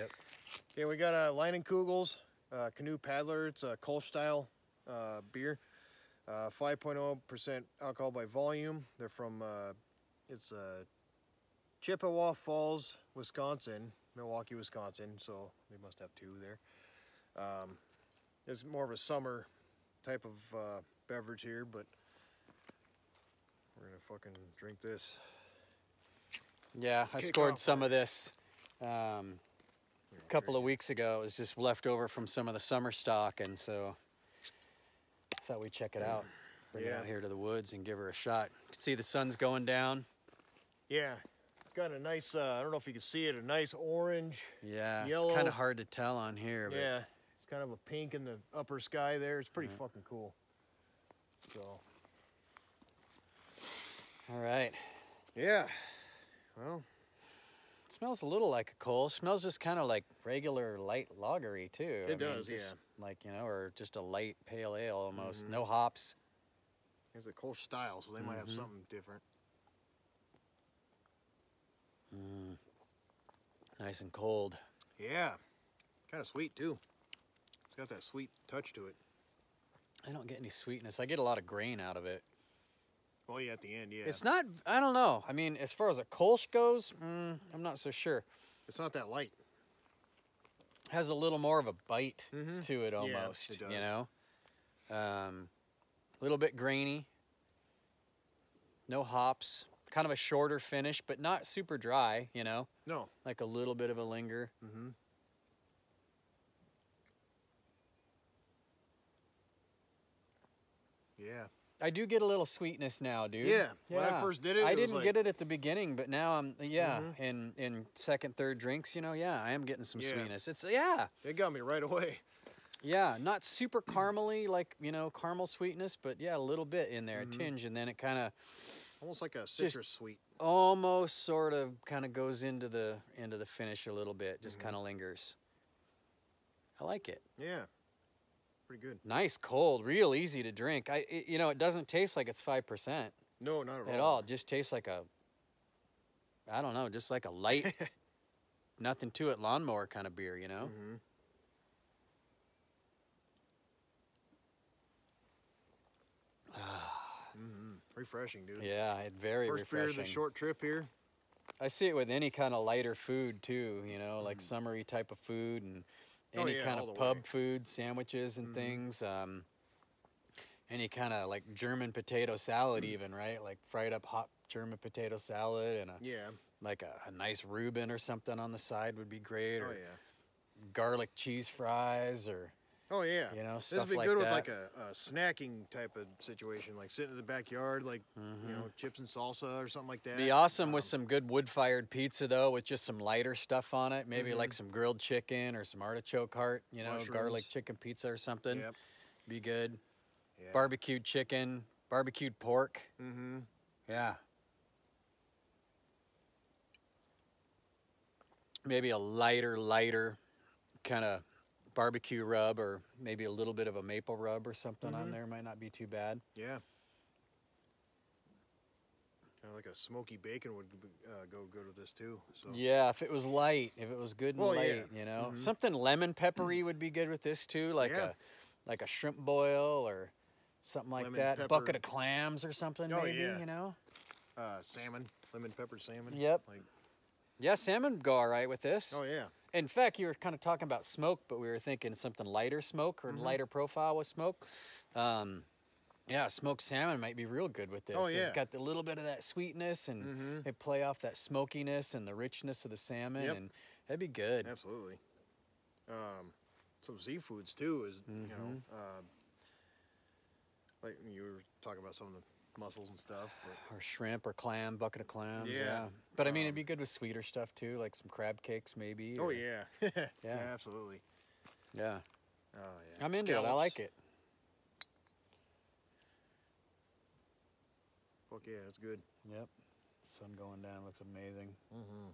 Okay, we got a uh, Leinenkugels uh, canoe paddler. It's a Kolsch style uh, beer. 5.0% alcohol by volume. They're from uh, it's uh, Chippewa Falls, Wisconsin, Milwaukee, Wisconsin. So they must have two there. Um, it's more of a summer type of uh, beverage here, but we're gonna fucking drink this. Yeah, I Kick scored some of this um, A couple of weeks ago. It was just left over from some of the summer stock, and so I thought we'd check it out. Bring it out here to the woods and give her a shot. You can see the sun's going down. Yeah, it's got a nice. Uh, I don't know if you can see it. A nice orange. Yeah, it's kind of hard to tell on here. But Yeah, it's kind of a pink in the upper sky there. It's pretty Yeah. fucking cool. So All right. yeah, well, It smells a little like a coal. Smells just kind of like regular light lagery too. It does, yeah. just Like you know, or just a light pale ale almost. Mhm. No hops. it's a Kolsch style, so they might have Mhm. something different. Mm. Nice and cold. Yeah, kind of sweet too. It's got that sweet touch to it. I don't get any sweetness. I get a lot of grain out of it. Oh yeah, at the end, yeah. It's not. I don't know. I mean, as far as a Kolsch goes, mm, I'm not so sure. It's not that light. Has a little more of a bite Mhm. to it almost. Yeah, it You know, um, a little bit grainy. No hops. Kind of a shorter finish, but not super dry. You know, No. like a little bit of a linger. Mm-hmm. Yeah. I do get a little sweetness now, dude. Yeah, when I first did it, I it didn't like- get it at the beginning, but now I'm yeah. Mhm. In in second, third drinks, you know, yeah, I am getting some Yeah. sweetness. It's yeah, It got me right away. yeah, not super caramely like you know caramel sweetness, but yeah, a little bit in there, Mhm. a tinge, and then it kind of Almost like a citrus sweet. almost sort of kind of goes into the into the finish a little bit, just Mhm. kind of lingers. I like it. Yeah. Pretty good. Nice cold, real easy to drink. I it, you know it doesn't taste like it's five percent. No, not at, at all. It just tastes like a, I don't know, just like a light, nothing to it lawnmower kind of beer, you know? Mm-hmm. mm-hmm. Refreshing, dude. yeah, it very First beer of the short trip here. I see it with any kind of lighter food too, you know, like Mm. summery type of food and Oh, any yeah, kind of pub way. food, sandwiches and Mhm. things. Um, any kind of like German potato salad, even right? Like fried up hot German potato salad and a Yeah. like a, a nice Reuben or something on the side would be great, Oh or yeah. garlic cheese fries, or Oh yeah. you know This would be like good that. with like a, a snacking type of situation, like sitting in the backyard, like Mhm. you know, chips and salsa or something like that. Be awesome with Um, some good wood-fired pizza though, with just some lighter stuff on it. Maybe like Mhm. some grilled chicken or some artichoke heart, you know, garlic chicken pizza or something. Yep. Be good. Yeah. Barbecued chicken, barbecued pork. Mm-hmm. Yeah. Maybe a lighter, lighter kind of barbecue rub, or maybe a little bit of a maple rub or something on Mhm. there might not be too bad. Yeah. Kind of like a smoky bacon would uh, go good with this too. So. Yeah, if it was light, if it was good and Well, yeah. light, you know, Mhm. something lemon peppery would be good with this too, like Yeah. a like a shrimp boil or something like Lemon that. pepper. Bucket of clams or something, Oh, maybe. yeah. You know. Uh, salmon, lemon pepper salmon. Yep. Like, Yeah, salmon go all right with this. oh yeah. In fact, you were kind of talking about smoke, but we were thinking something lighter smoke or Mhm. lighter profile with smoke. Um, yeah, smoked salmon might be real good with this. Oh, 'cause It's yeah. got a little bit of that sweetness and Mm-hmm. it play off that smokiness and the richness of the salmon, Yep. and that'd be good. Absolutely. Um, some seafoods too is you know, uh, like you were talking about some of the mussels and stuff. But or shrimp or clam, bucket of clams. Yeah. Yeah, But I mean, it'd um, be good with sweeter stuff too, like some crab cakes maybe. oh or- yeah. yeah, absolutely. Yeah. Oh yeah. I'm into it. I like it. Fuck yeah, it's good. Yep. Sun going down looks amazing. Mm-hmm.